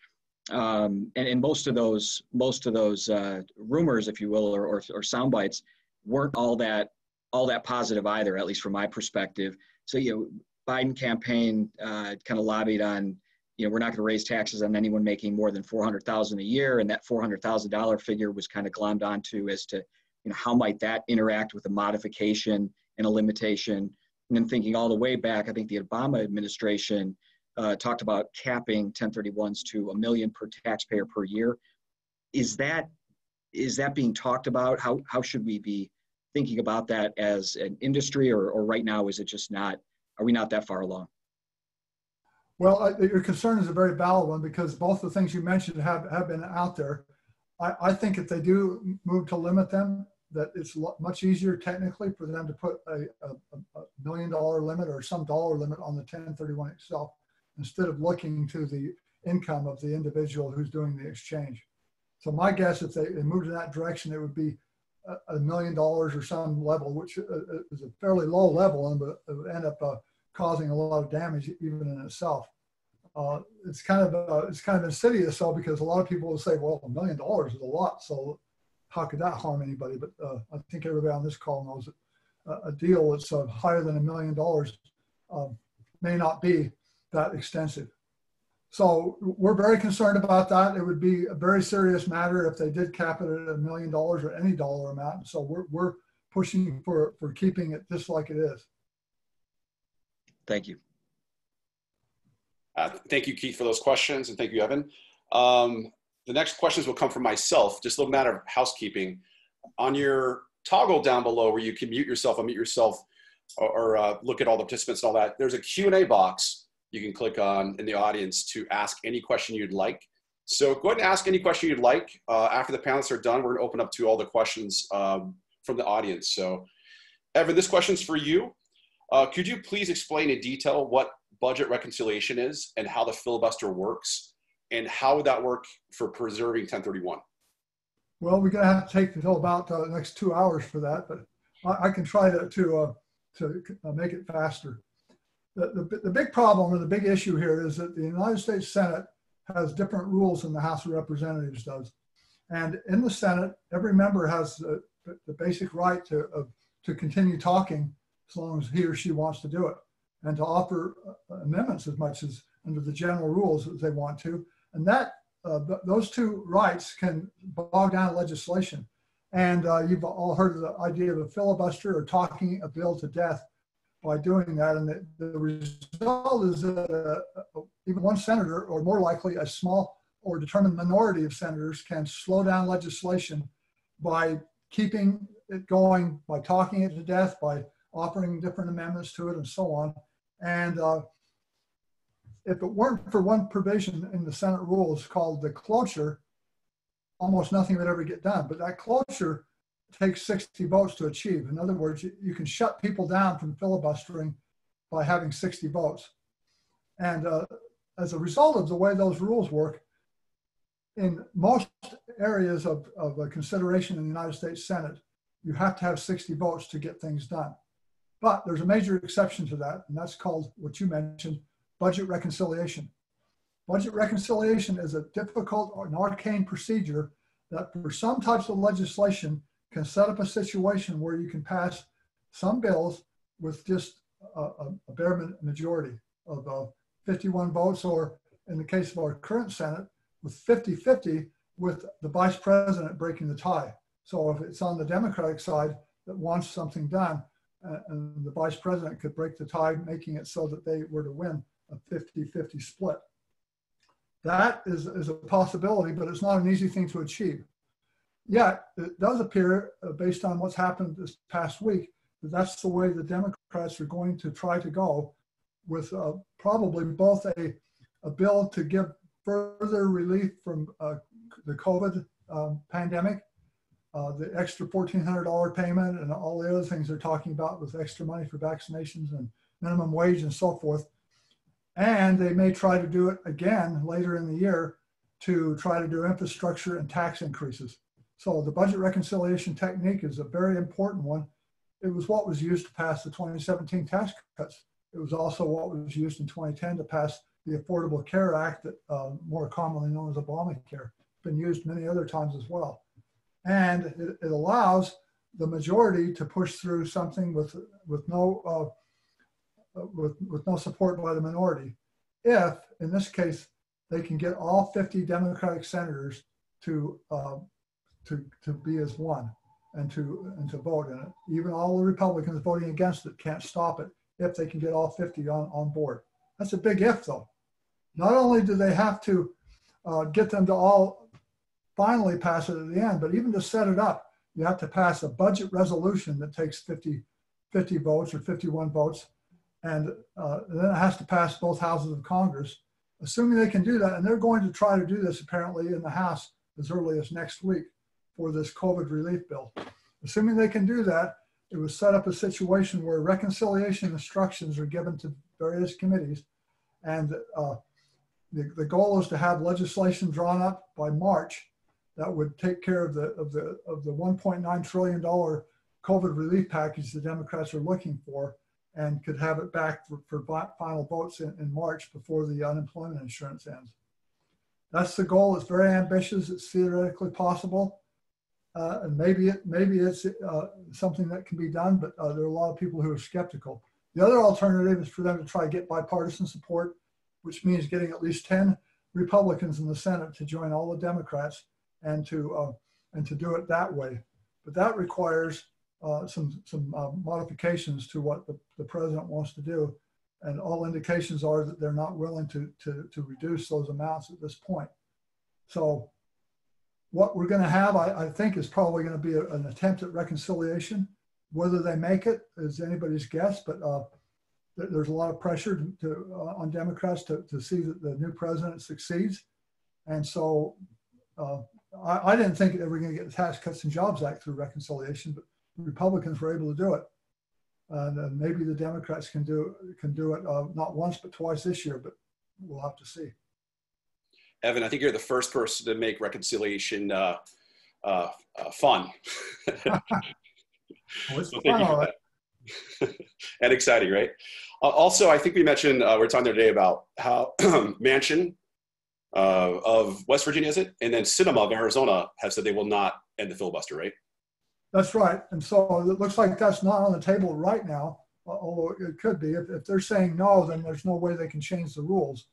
Um, and, and most of those most of those uh, rumors, if you will, or, or, or sound bites, weren't all that all that positive either, at least from my perspective. So, you know, Biden campaign uh, kind of lobbied on, you know, we're not going to raise taxes on anyone making more than 400,000 a year. And that $400,000 figure was kind of glommed onto as to, you know, how might that interact with a modification and a limitation. And then thinking all the way back, I think the Obama administration uh, talked about capping 1031s to a million per taxpayer per year. Is that is that being talked about? How how should we be thinking about that as an industry, or, or right now is it just not? Are we not that far along? Well, uh, your concern is a very valid one because both the things you mentioned have, have been out there. I, I think if they do move to limit them, that it's much easier technically for them to put a, a, a, million dollar limit or some dollar limit on the 1031 itself instead of looking to the income of the individual who's doing the exchange. So my guess, if they, they moved in that direction, it would be a million dollars or some level, which uh, uh, is a fairly low level and would end up uh, causing a lot of damage even in itself. Uh, it's kind of uh, it's kind of insidious though because a lot of people will say, well, a million dollars is a lot, so how could that harm anybody? But uh, I think everybody on this call knows that a deal that's higher than a million dollars may not be that extensive. So we're very concerned about that. It would be a very serious matter if they did cap it at a million dollars or any dollar amount. So we're, we're pushing for, for keeping it just like it is. Thank you. Uh, thank you, Keith, for those questions, and thank you, Evan. Um, the next questions will come from myself, just a little matter of housekeeping. On your toggle down below where you can mute yourself, unmute yourself, or, or uh, look at all the participants and all that, there's a Q&A box you can click on in the audience to ask any question you'd like. So go ahead and ask any question you'd like. Uh, after the panelists are done, we're gonna open up to all the questions um, from the audience. So Evan, this question's for you. Uh, could you please explain in detail what budget reconciliation is and how the filibuster works and how would that work for preserving 1031? Well, we're to have to take until about uh, the next two hours for that, but I, I can try to, to, uh, to uh, make it faster the, the, the big problem or the big issue here is that the United States Senate has different rules than the House of Representatives does. And in the Senate, every member has the, the basic right to, uh, to continue talking as long as he or she wants to do it and to offer uh, amendments as much as under the general rules as they want to. And that uh, th those two rights can bog down legislation. And uh, you've all heard of the idea of a filibuster or talking a bill to death by doing that. And the, the result is that uh, even one senator, or more likely a small or determined minority of senators, can slow down legislation by keeping it going, by talking it to death, by offering different amendments to it, and so on. And uh, if it weren't for one provision in the Senate rules called the cloture, almost nothing would ever get done. But that cloture takes 60 votes to achieve. In other words, you, you can shut people down from filibustering by having 60 votes. And uh, as a result of the way those rules work, in most areas of, of consideration in the United States Senate, you have to have 60 votes to get things done. But there's a major exception to that, and that's called what you mentioned budget reconciliation. Budget reconciliation is a difficult or an arcane procedure that, for some types of legislation, can set up a situation where you can pass some bills with just a, a bare majority of uh, 51 votes, or in the case of our current Senate, with 50 50 with the vice president breaking the tie. So if it's on the Democratic side that wants something done, and the vice president could break the tie, making it so that they were to win a 50 50 split. That is, is a possibility, but it's not an easy thing to achieve. Yet, it does appear, uh, based on what's happened this past week, that that's the way the Democrats are going to try to go with uh, probably both a, a bill to give further relief from uh, the COVID um, pandemic, uh, the extra $1,400 payment, and all the other things they're talking about with extra money for vaccinations and minimum wage and so forth. And they may try to do it again later in the year to try to do infrastructure and tax increases. So the budget reconciliation technique is a very important one. It was what was used to pass the 2017 tax cuts. It was also what was used in 2010 to pass the Affordable Care Act, that uh, more commonly known as Obamacare, It's been used many other times as well. And it, it allows the majority to push through something with, with, no, uh, with, with no support by the minority. If, in this case, they can get all 50 Democratic senators to, uh, to, to be as one and to, and to vote in it. Even all the Republicans voting against it can't stop it if they can get all 50 on, on board. That's a big if, though. Not only do they have to uh, get them to all finally pass it at the end, but even to set it up, you have to pass a budget resolution that takes 50, 50 votes or 51 votes. And uh, then it has to pass both houses of Congress. Assuming they can do that, and they're going to try to do this apparently in the House as early as next week for this COVID relief bill. Assuming they can do that, it was set up a situation where reconciliation instructions are given to various committees and uh, the, the goal is to have legislation drawn up by March that would take care of the of the of the 1.9 trillion dollar COVID relief package the Democrats are looking for, and could have it back for, for final votes in, in March before the unemployment insurance ends. That's the goal. It's very ambitious. It's theoretically possible, uh, and maybe it maybe it's uh, something that can be done. But uh, there are a lot of people who are skeptical. The other alternative is for them to try to get bipartisan support which means getting at least 10 Republicans in the Senate to join all the Democrats and to, uh, and to do it that way. But that requires uh, some, some uh, modifications to what the, the president wants to do. And all indications are that they're not willing to, to, to reduce those amounts at this point. So what we're going to have, I, I, think, is probably going to be a, an attempt at reconciliation. Whether they make it is anybody's guess, but uh, there's a lot of pressure to, to uh, on Democrats to, to see that the new president succeeds. And so uh, I, I, didn't think they were going to get the Tax Cuts and Jobs Act through reconciliation, but Republicans were able to do it. And maybe the Democrats can do can do it uh, not once but twice this year, but we'll have to see. Evan, I think you're the first person to make reconciliation uh, uh, fun. well, so fun, and exciting, right? Uh, also, I think we mentioned uh, we are talking the other day about how Manchin uh, of West Virginia is it, and then Sinema of Arizona have said they will not end the filibuster, right? That's right, and so it looks like that's not on the table right now. Although it could be, if, if they're saying no, then there's no way they can change the rules.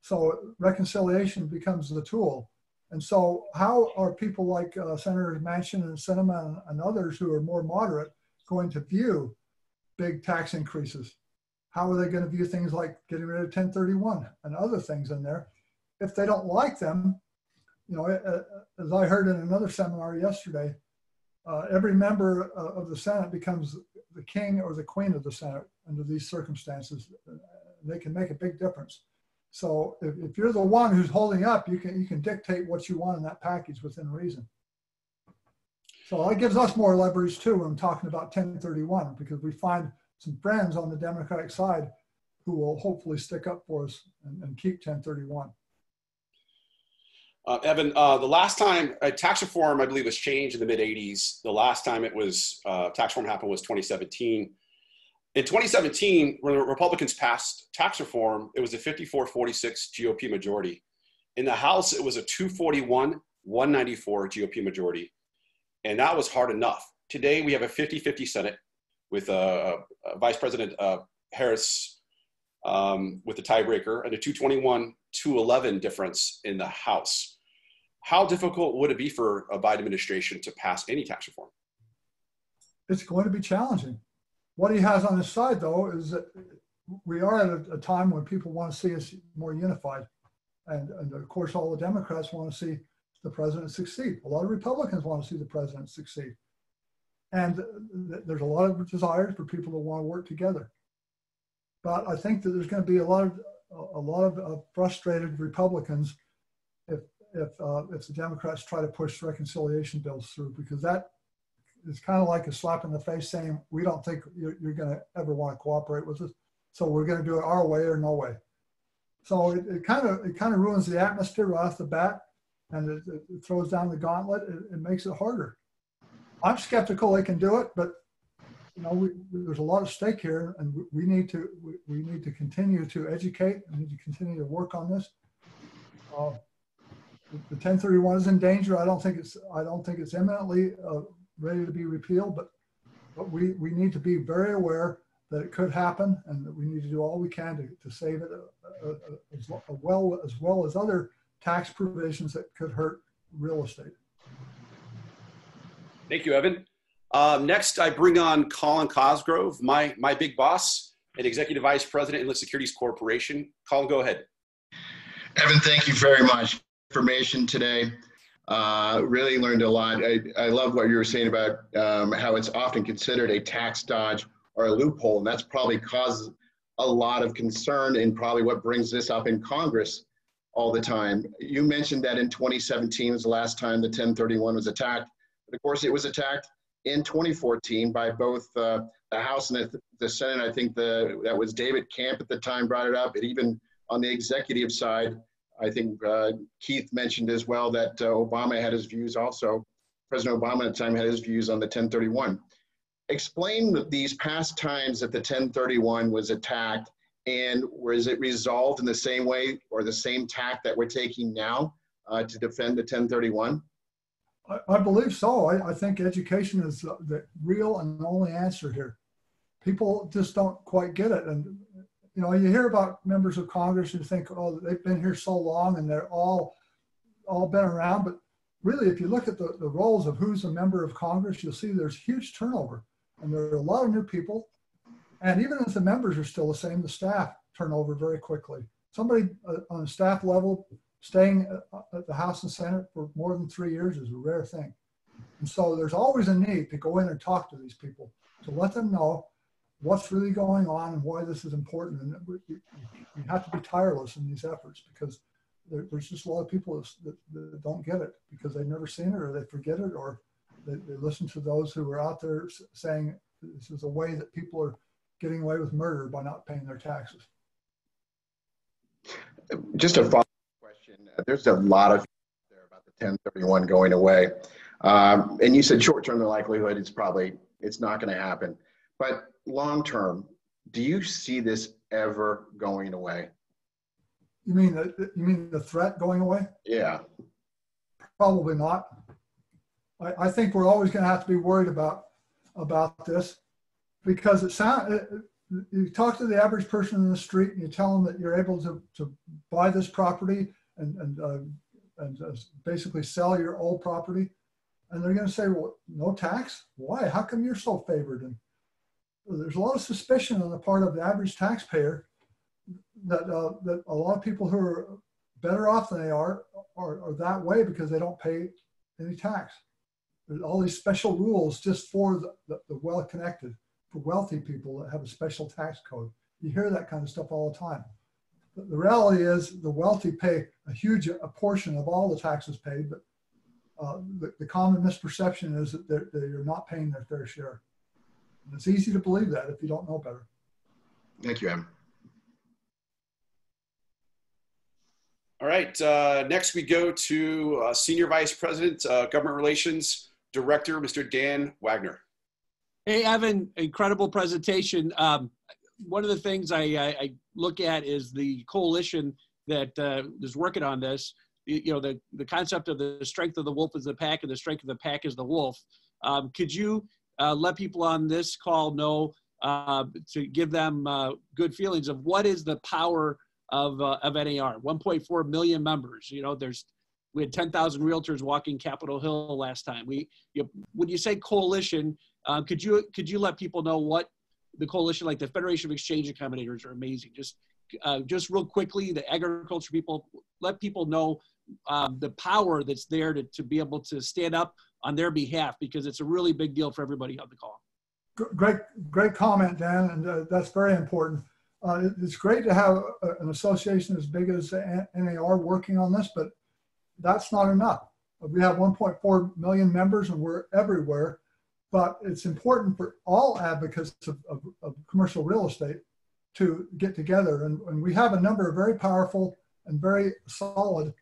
So reconciliation becomes the tool. And so, how are people like uh, Senators Manchin and Sinema and, others who are more moderate going to view big tax increases? How are they going to view things like getting rid of 1031 and other things in there? If they don't like them, you know, as I heard in another seminar yesterday, uh, every member uh, of the Senate becomes the king or the queen of the Senate under these circumstances. They can make a big difference. So if, if you're the one who's holding up, you can you can dictate what you want in that package within reason. So that gives us more leverage too when I'm talking about 1031 because we find some friends on the Democratic side who will hopefully stick up for us and, and keep 1031. Uh, Evan, uh, the last time uh, tax reform, I believe, was changed in the mid 80s. The last time it was uh, tax reform happened was 2017. In 2017, when the Republicans passed tax reform, it was a 54 46 GOP majority. In the House, it was a 241 194 GOP majority. And that was hard enough. Today, we have a 50 50 Senate with uh, uh, Vice President uh, Harris um, with the tiebreaker and a 221 211 difference in the House. How difficult would it be for a Biden administration to pass any tax reform? It's going to be challenging. What he has on his side, though, is that we are at a, a time when people want to see us more unified. And, and of course, all the Democrats want to see the president succeed. A lot of Republicans want to see the president succeed. And th- there's a lot of desires for people to want to work together. But I think that there's going to be a lot of a lot of uh, frustrated Republicans if if uh, if the Democrats try to push reconciliation bills through because that it's kind of like a slap in the face saying, we don't think you're, you're going to ever want to cooperate with us. So we're going to do it our way or no way. So it, kind of it kind of ruins the atmosphere right off the bat, and it, it throws down the gauntlet. It, it, makes it harder. I'm skeptical they can do it, but you know we, there's a lot of stake here, and we, we need to we, we, need to continue to educate. We need to continue to work on this. Uh, the 1031 is in danger. I don't think it's I don't think it's imminently uh, ready to be repealed, but, but we, we need to be very aware that it could happen and that we need to do all we can to, to save it uh, uh, uh as, well, as well as other tax provisions that could hurt real estate. Thank you, Evan. Um, next, I bring on Colin Cosgrove, my, my big boss and Executive Vice President, Inland Securities Corporation. Colin, go ahead. Evan, thank you very much. Information today. Uh, really learned a lot. I, I love what you were saying about um, how it's often considered a tax dodge or a loophole, and that's probably caused a lot of concern and probably what brings this up in Congress all the time. You mentioned that in 2017 was the last time the 1031 was attacked, but of course it was attacked in 2014 by both uh, the House and the, the Senate. I think the that was David Camp at the time brought it up, and even on the executive side, I think uh, Keith mentioned as well that uh, Obama had his views also. President Obama at the time had his views on the 1031. Explain these past times that the 1031 was attacked and was it resolved in the same way or the same tack that we're taking now uh, to defend the 1031? I, I believe so. I, I, think education is the real and only answer here. People just don't quite get it. And you know, you hear about members of Congress who think, oh, they've been here so long and they're all all been around. But really, if you look at the, the rolls of who's a member of Congress, you'll see there's huge turnover. And there are a lot of new people. And even if the members are still the same, the staff turn over very quickly. Somebody uh, on a staff level staying at the House and Senate for more than three years is a rare thing. And so there's always a need to go in and talk to these people to let them know what's really going on and why this is important. And we, we, have to be tireless in these efforts because there, there's just a lot of people that, that, don't get it because they've never seen it or they forget it or they, they listen to those who are out there saying this is a way that people are getting away with murder by not paying their taxes. Just a follow-up question. There's a lot of there about the 1031 going away. Um, and you said short term, the likelihood is probably it's not going to happen. But long term, do you see this ever going away? You mean the, you mean the threat going away? Yeah. Probably not. I, I think we're always going to have to be worried about about this because it sound you talk to the average person in the street and you tell them that you're able to, to buy this property and, and, uh, and uh, basically sell your old property. And they're going to say, well, no tax? Why? How come you're so favored? And there's a lot of suspicion on the part of the average taxpayer that, uh, that a lot of people who are better off than they are, are are that way because they don't pay any tax. There's all these special rules just for the, the, the well-connected, for wealthy people that have a special tax code. You hear that kind of stuff all the time. But the reality is the wealthy pay a huge a portion of all the taxes paid, but uh, the, the common misperception is that, they're, that you're not paying their fair share. And it's easy to believe that if you don't know better. Thank you, Evan. All right. Uh, next, we go to uh, Senior Vice President, uh, Government Relations Director, Mr. Dan Wagner. Hey, Evan, incredible presentation. Um, one of the things I, I, I, look at is the coalition that uh, is working on this. You, you, know, the, the concept of the strength of the wolf is the pack and the strength of the pack is the wolf. Um, could you uh, let people on this call know uh, to give them good feelings of what is the power of, uh, of NAR, 1.4 million members. You know, there's, we had 10,000 realtors walking Capitol Hill last time. We, you, when you say coalition, um, could you, could you let people know what the coalition, like the Federation of Exchange Accommodators are amazing. Just, uh, just real quickly, the agriculture people, let people know um, the power that's there to, to be able to stand up on their behalf because it's a really big deal for everybody on the call. Great, great comment, Dan, and uh, that's very important. Uh, it's great to have a, an association as big as NAR working on this, but that's not enough. We have 1.4 million members and we're everywhere, but it's important for all advocates of, of, of commercial real estate to get together. And, and, we have a number of very powerful and very solid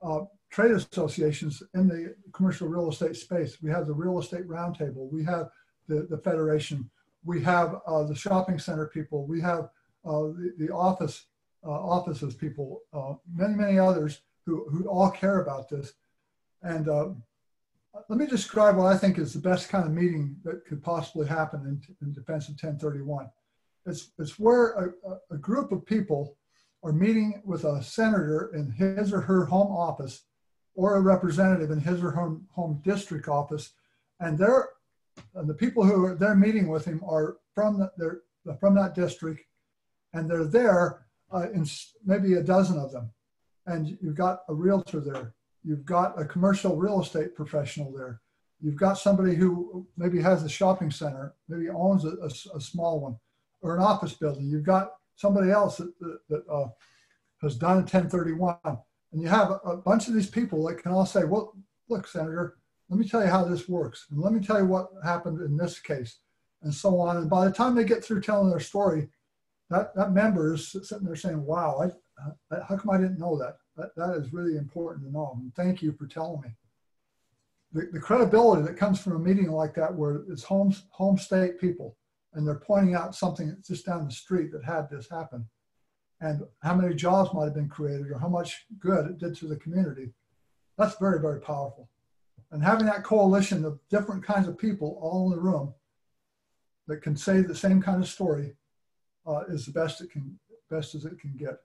uh, trade associations in the commercial real estate space. We have the Real Estate Roundtable, we have the, the Federation, we have uh, the shopping center people, we have uh, the, the office uh, offices people, uh, many, many others who, who all care about this. And let me describe what I think is the best kind of meeting that could possibly happen in, in defense of 1031. It's, it's where a, a group of people are meeting with a senator in his or her home office or a representative in his or her home district office, and they're and the people who are they're meeting with him are from the, they're from that district, and they're there uh, in maybe a dozen of them. And you've got a realtor there. You've got a commercial real estate professional there. You've got somebody who maybe has a shopping center, maybe owns a, a, a small one, or an office building. You've got somebody else that, that, that uh, has done a 1031. And you have a, bunch of these people that can all say, well, look, Senator, let me tell you how this works. And let me tell you what happened in this case, and so on. And by the time they get through telling their story, that, that member is sitting there saying, wow, I, I, how come I didn't know that? that? That is really important to know. And thank you for telling me. The, the credibility that comes from a meeting like that where it's home, home state people and they're pointing out something that's just down the street that had this happen and how many jobs might have been created or how much good it did to the community. That's very, very powerful. And having that coalition of different kinds of people all in the room that can say the same kind of story uh, is the best it can best as it can get.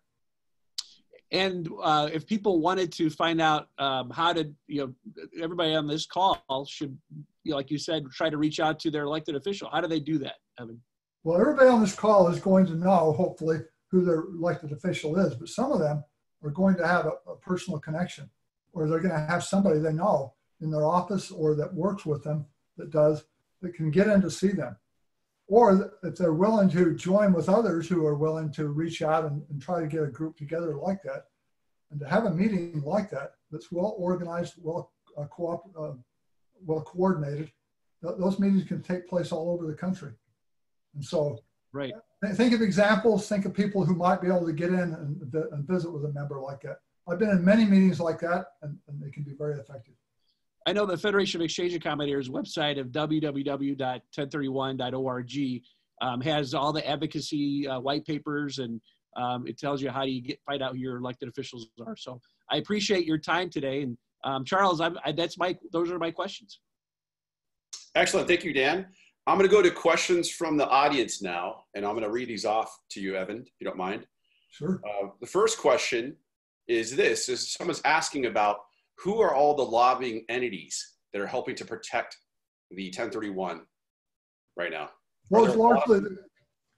And uh, if people wanted to find out um, how to, you know, everybody on this call should, you know, like you said, try to reach out to their elected official. How do they do that, Evan? Well, everybody on this call is going to know, hopefully, who their elected official is, but some of them are going to have a, a personal connection, or they're going to have somebody they know in their office or that works with them that does that can get in to see them. Or if they're willing to join with others who are willing to reach out and, and, try to get a group together like that and to have a meeting like that that's well organized well uh, co- uh, well coordinated th- those meetings can take place all over the country. And so right think of examples think of people who might be able to get in and, and visit with a member like that i've been in many meetings like that and, and they can be very effective I know the Federation of Exchange Accommodators website of www.1031.org um, has all the advocacy uh, white papers and um, it tells you how do you get find out who your elected officials are. So I appreciate your time today. And um, Charles, I'm, I, that's my those are my questions. Excellent, thank you, Dan. I'm going to go to questions from the audience now, and I'm going to read these off to you, Evan, if you don't mind. Sure. Uh, the first question is this: is someone's asking about who are all the lobbying entities that are helping to protect the 1031 right now? Well, it's largely,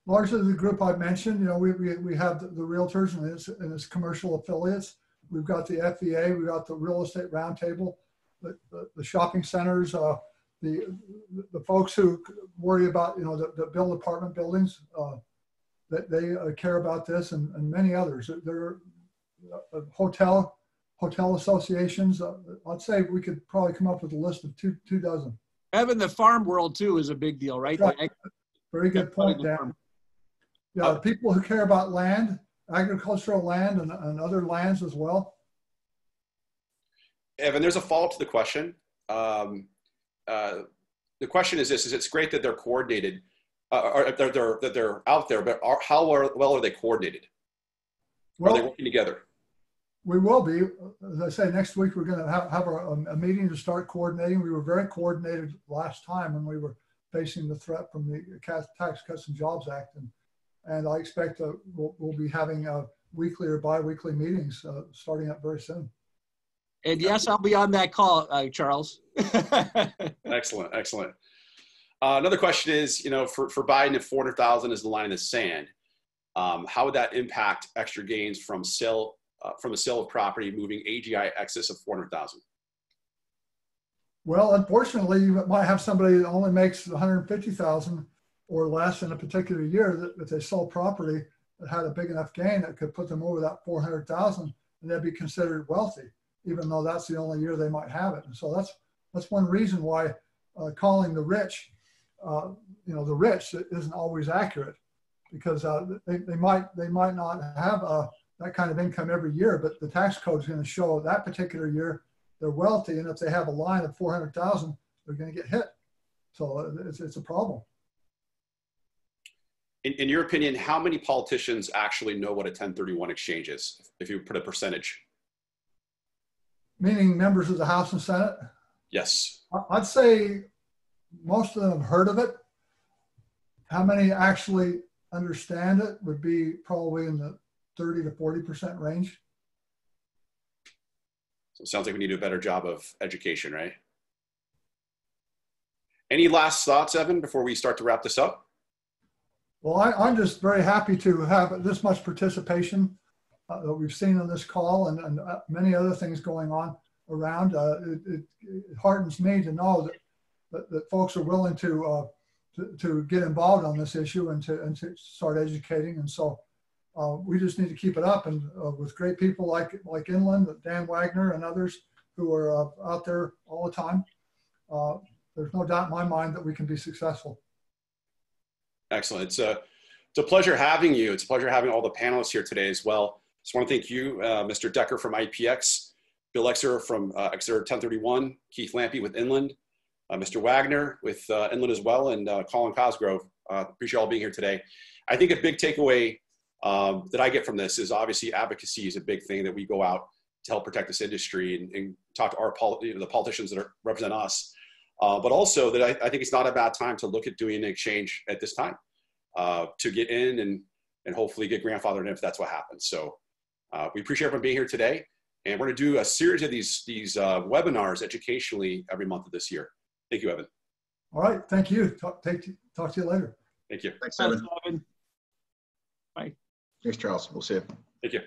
largely the group I mentioned, you know, we, we, we have the the realtors and its, and its commercial affiliates. We've got the FEA, we've got the real estate roundtable, the, the, the shopping centers, uh, the, the folks who worry about, you know, the, the build apartment buildings, uh, that they uh, care about this and, and many others. There are uh, hotel, hotel associations. Uh, I'd say we could probably come up with a list of two, two dozen. Evan, the farm world too is a big deal, right? Right. Very good point, Dan. Yeah, people who care about land, agricultural land and, and other lands as well. Evan, there's a follow-up to the question. Um, uh, the question is this: Is it's great that they're coordinated, uh, or they're, they're that they're out there, but are, how are, well are they coordinated? Are they Well, working together? we will be, as I say, next week, we're going to have, have a, a meeting to start coordinating. We were very coordinated last time when we were facing the threat from the Tax Cuts and Jobs Act. And, and I expect uh, we'll, we'll be having uh, weekly or bi-weekly meetings uh, starting up very soon. And yes, I'll be on that call, uh, Charles. Excellent, excellent. Uh, another question is, you know, for, for Biden, if 400,000 is the line in the sand, um, how would that impact extra gains from sale uh, from the sale of property, moving AGI excess of 400,000? Well, unfortunately, you might have somebody that only makes 150,000 or less in a particular year that if they sold property that had a big enough gain that could put them over that 400,000 and they'd be considered wealthy, even though that's the only year they might have it. And so that's that's one reason why uh, calling the rich, uh, you know, the rich isn't always accurate because uh, they, they might they might not have a, that kind of income every year, but the tax code is going to show that particular year they're wealthy, and if they have a line of 400,000, they're going to get hit. So uh, it's, it's a problem. In, in your opinion, how many politicians actually know what a 1031 exchange is? If you put a percentage, Meaning members of the House and Senate, yes. I'd say most of them have heard of it. How many actually understand it would be probably in the 30 to 40% range. So it sounds like we need to do a better job of education, right? Any last thoughts, Evan, before we start to wrap this up? Well, I, I'm just very happy to have this much participation uh, that we've seen on this call and, and uh, many other things going on around. Uh, it, it, it heartens me to know that, that, that folks are willing to, uh, to, to get involved on this issue and to, and to start educating. And so uh, we just need to keep it up. And with great people like, like Inland, Dan Wagner and others who are out there all the time, there's no doubt in my mind that we can be successful. Excellent. It's a, it's a pleasure having you. It's a pleasure having all the panelists here today as well. Just want to thank you, uh, Mr. Decker from IPX, Bill Exeter from uh, Exeter 1031, Keith Lampi with Inland, uh, Mr. Wagner with uh, Inland as well, and uh, Colin Cosgrove. Uh, appreciate all being here today. I think a big takeaway um, that I get from this is obviously advocacy is a big thing that we go out to help protect this industry and, and talk to our you know, the politicians that are, represent us. But also that I, I, think it's not a bad time to look at doing an exchange at this time to get in and, and hopefully get grandfathered in if that's what happens. So uh, we appreciate everyone being here today. And we're going to do a series of these, these uh, webinars educationally every month of this year. Thank you, Evan. All right. Thank you. Talk, take, talk to you later. Thank you. Thanks, Thanks, Evan. Evan. Thanks, Charles. We'll see you. Thank you.